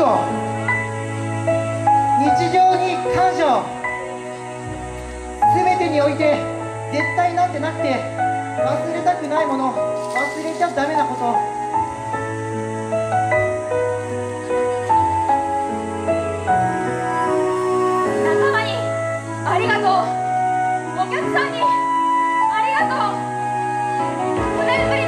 を日常に感謝を。全てにおいて絶対なんてなくて忘れたくないもの忘れちゃダメなこと。ありがとう。お客さんにありがとう。5年ぶり